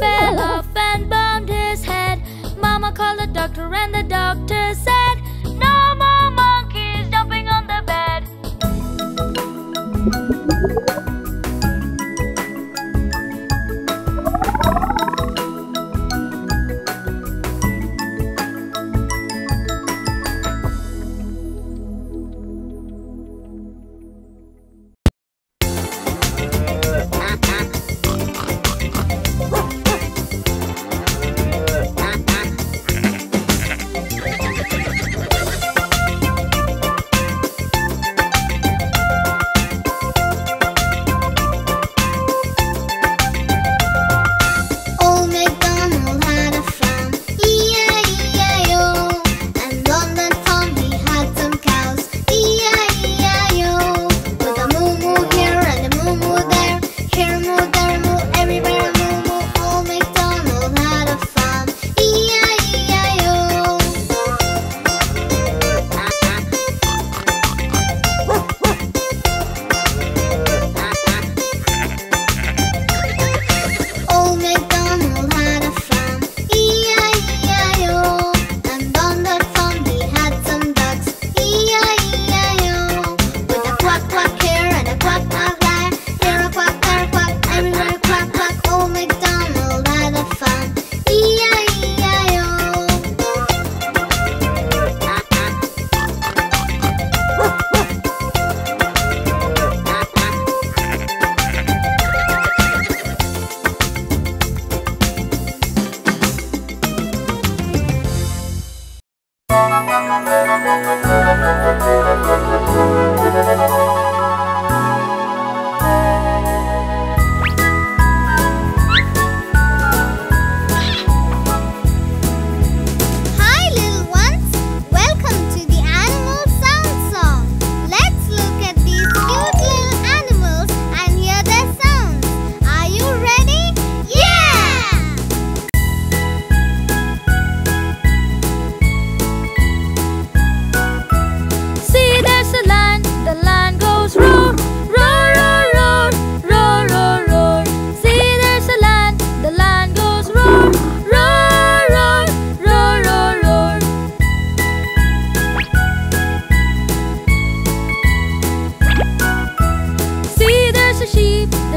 fell off and bumped his head. Mama called the doctor and the doctor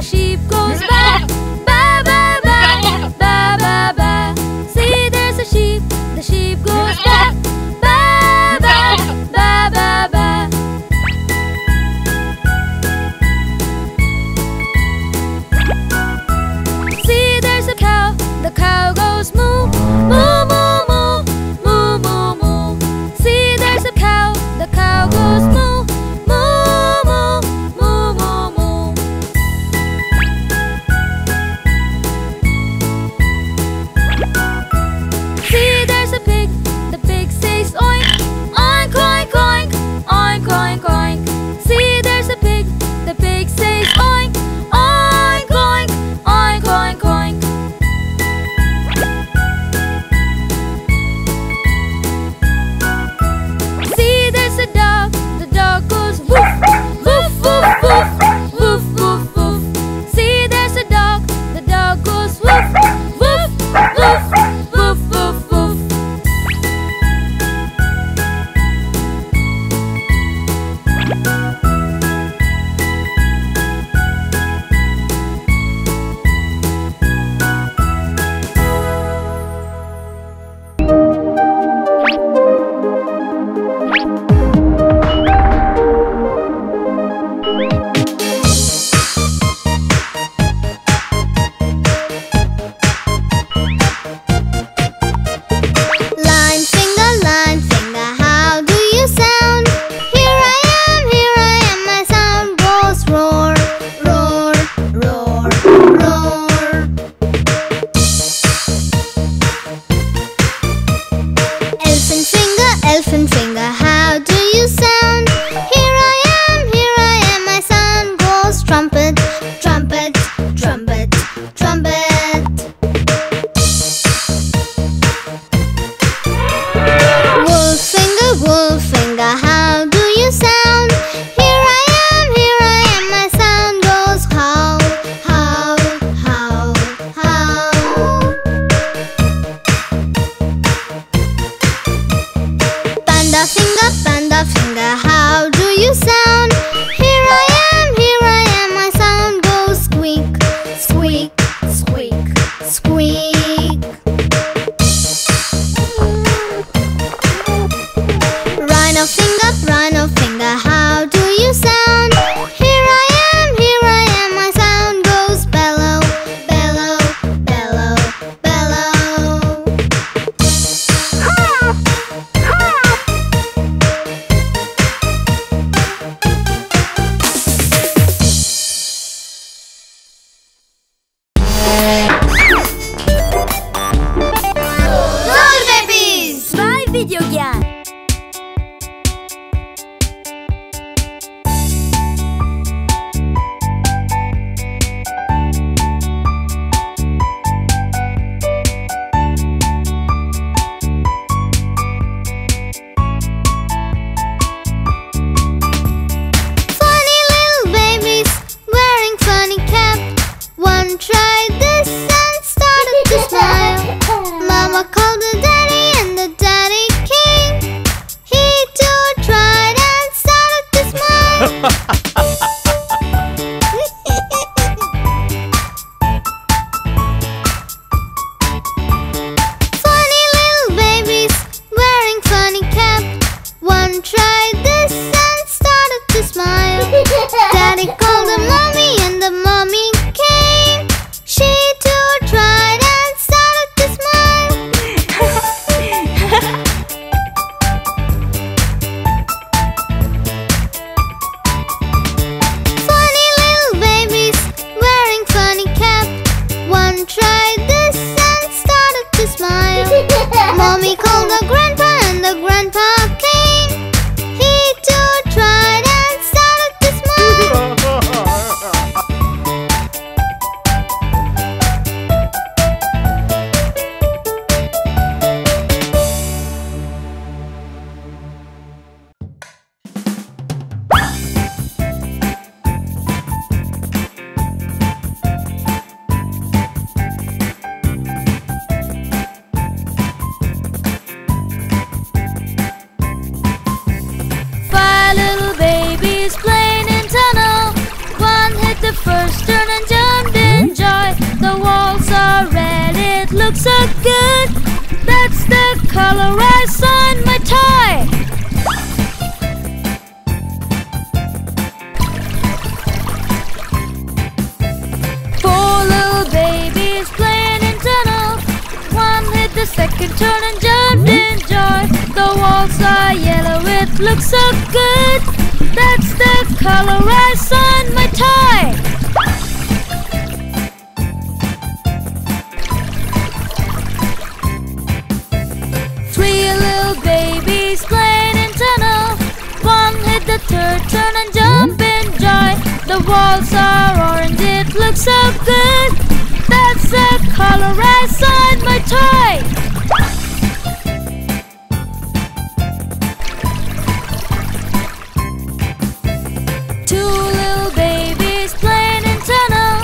sheep goes by. Good. That's the color I saw in my toy. Two little babies playing in tunnel.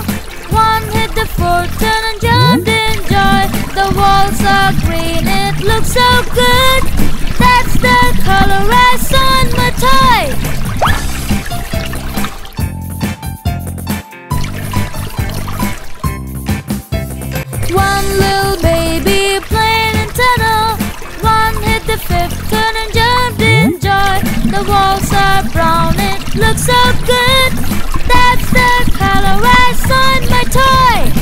One hit the fourth turn and jumped in joy. The walls are green, it looks so good. That's the color I saw in my toy. The walls are brown, it looks so good. That's the color I saw in my toy.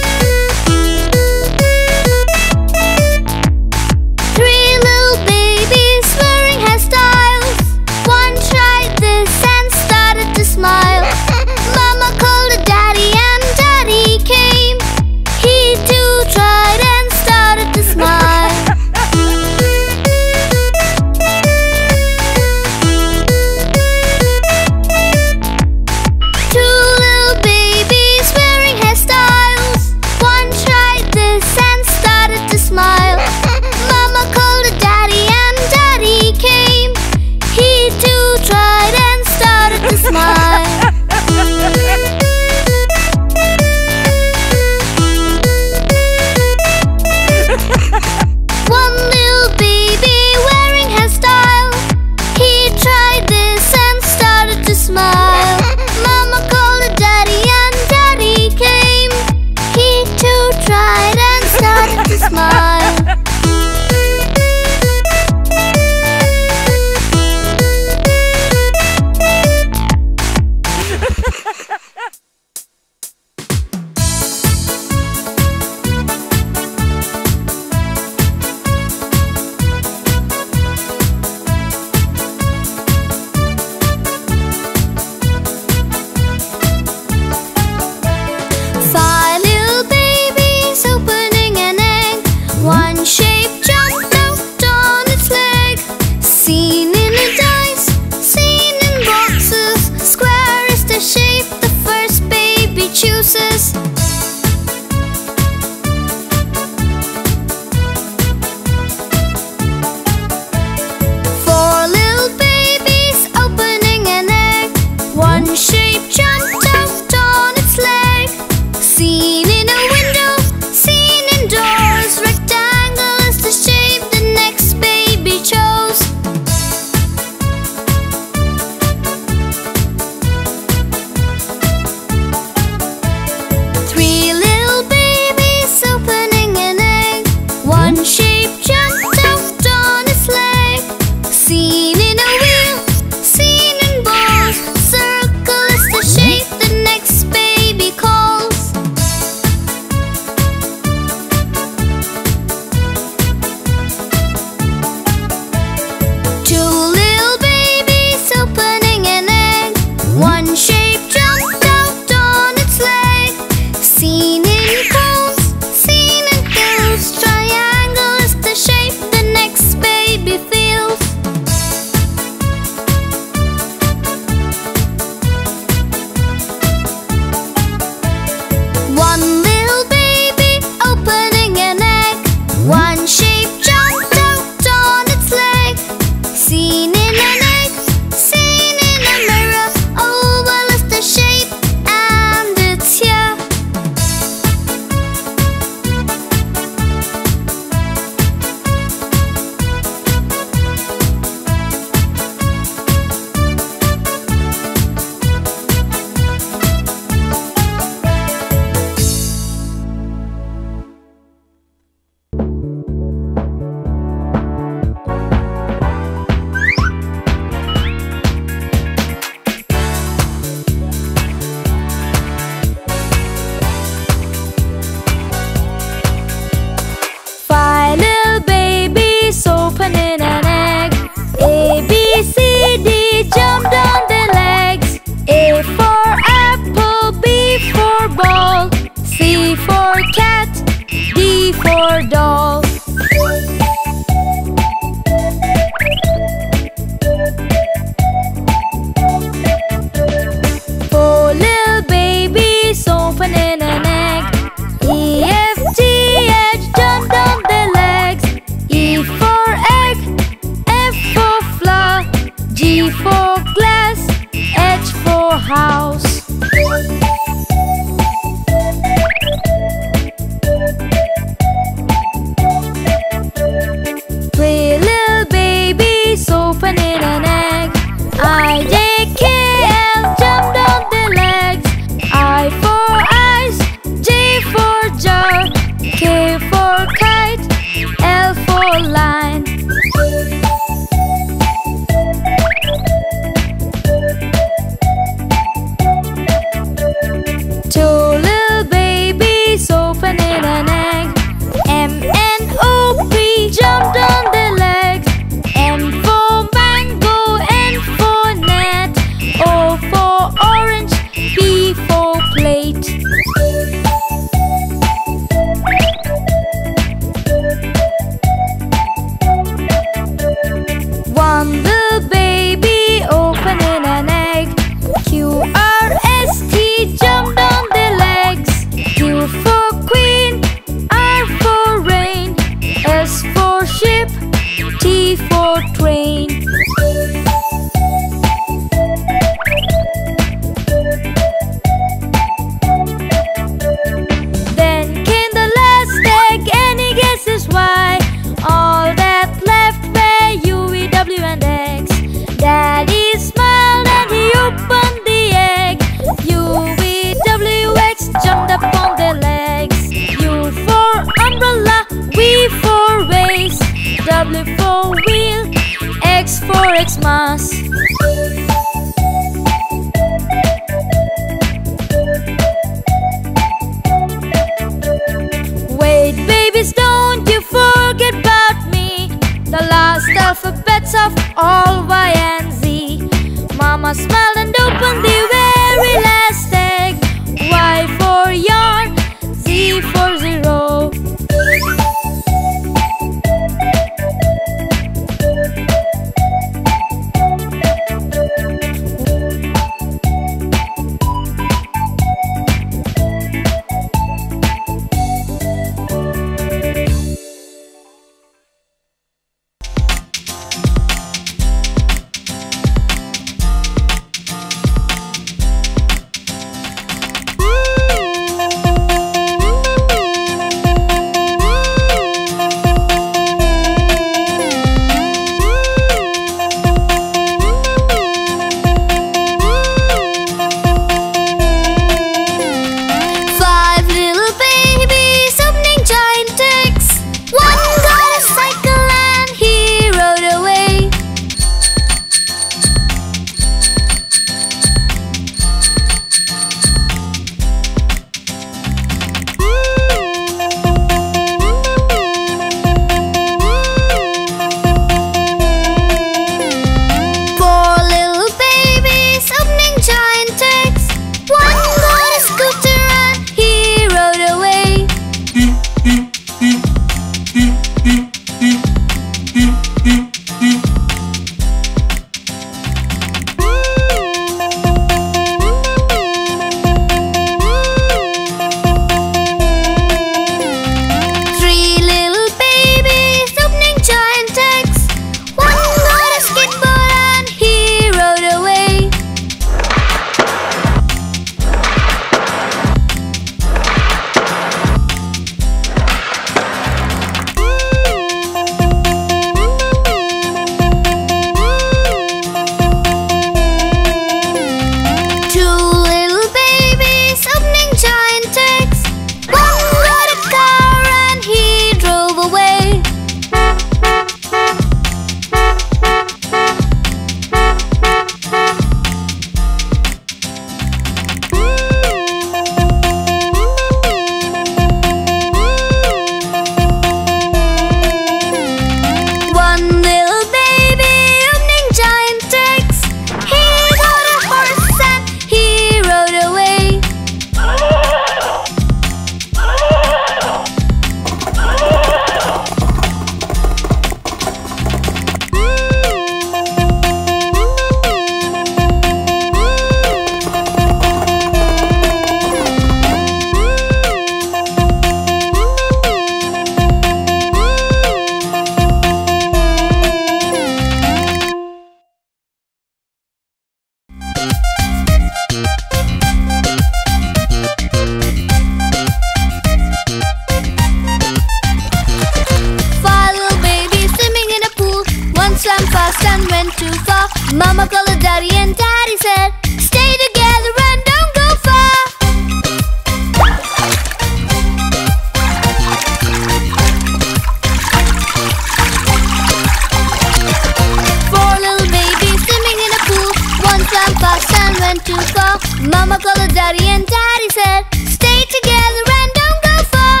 to go Mama called daddy and daddy said Stay together and don't go far.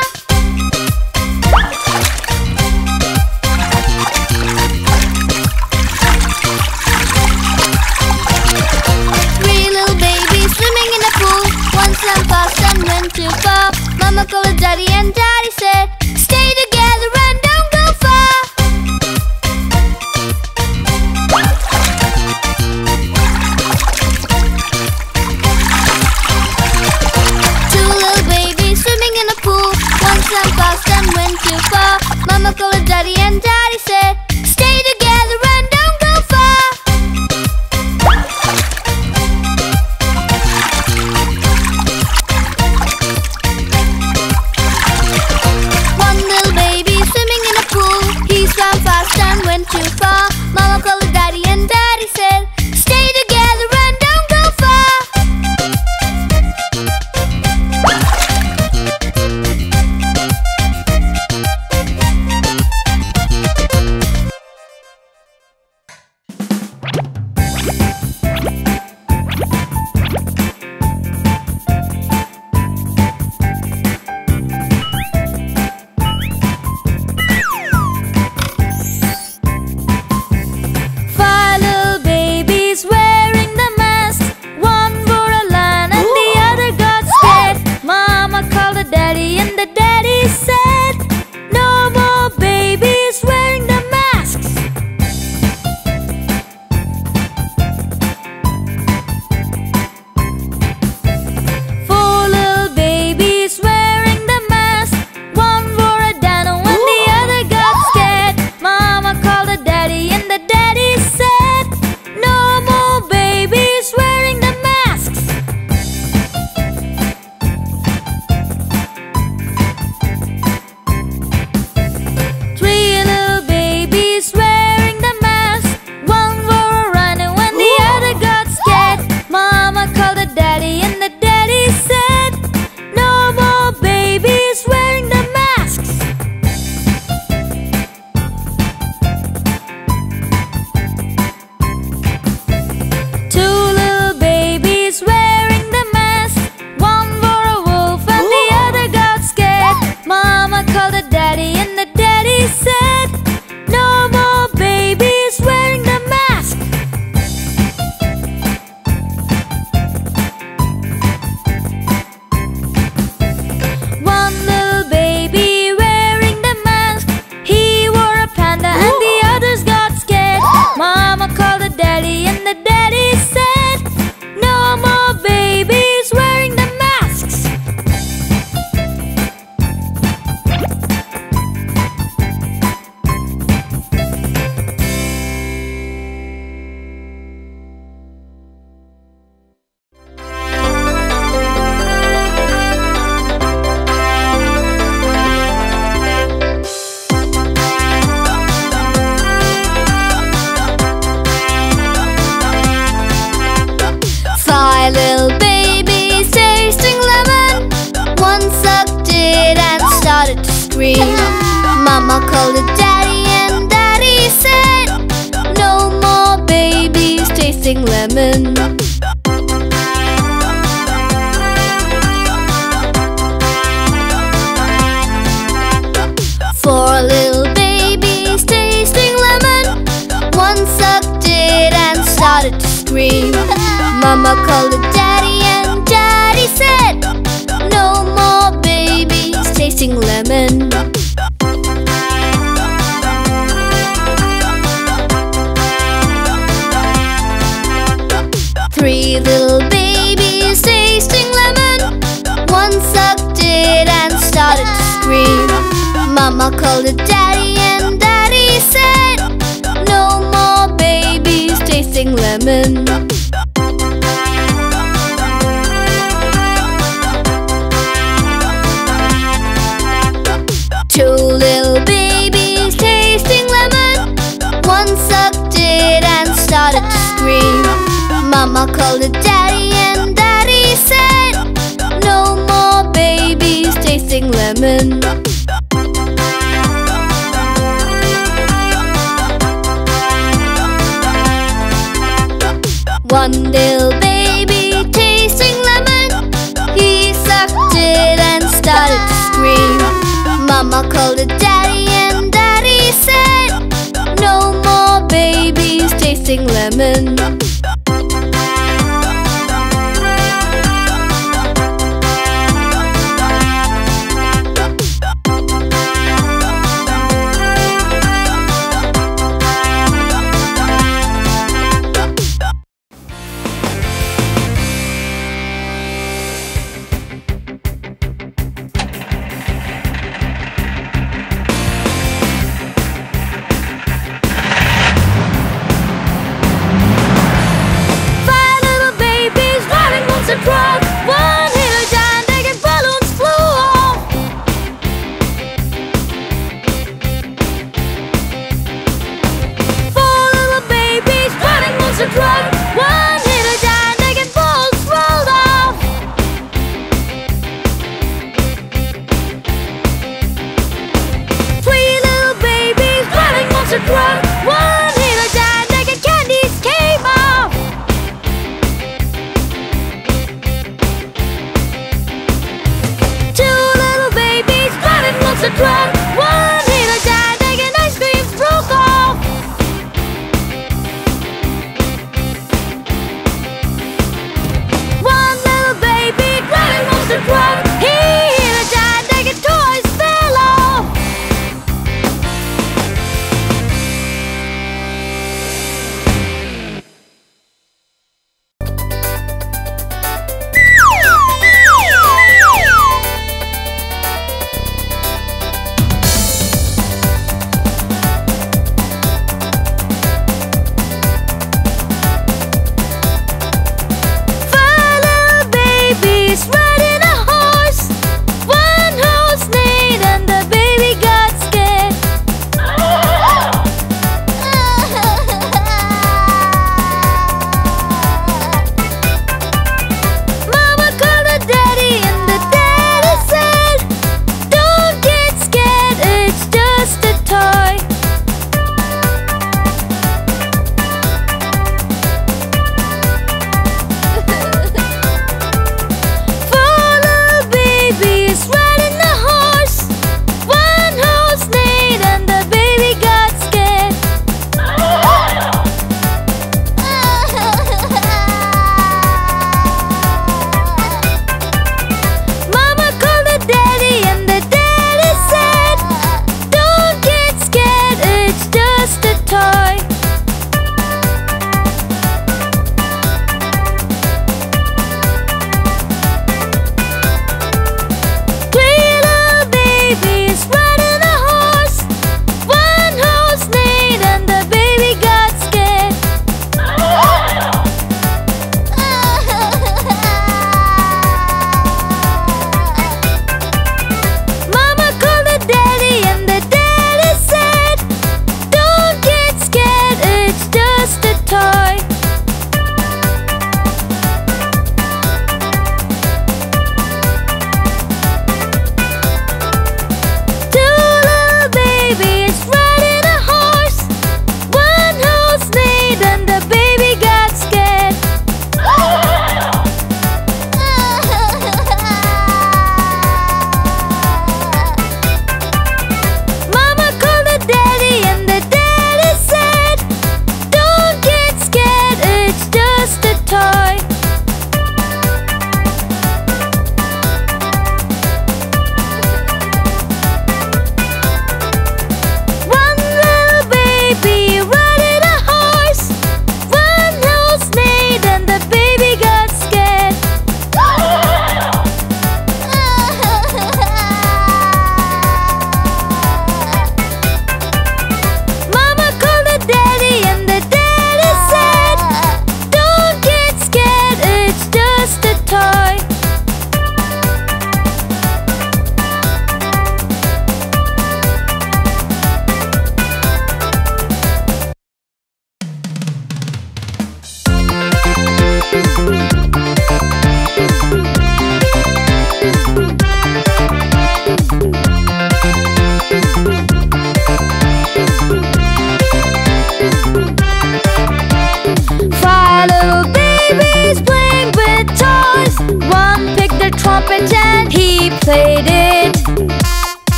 Three little babies swimming in the pool. One swam fast and went too far. Mama called daddy and daddy said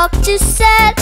doctor said,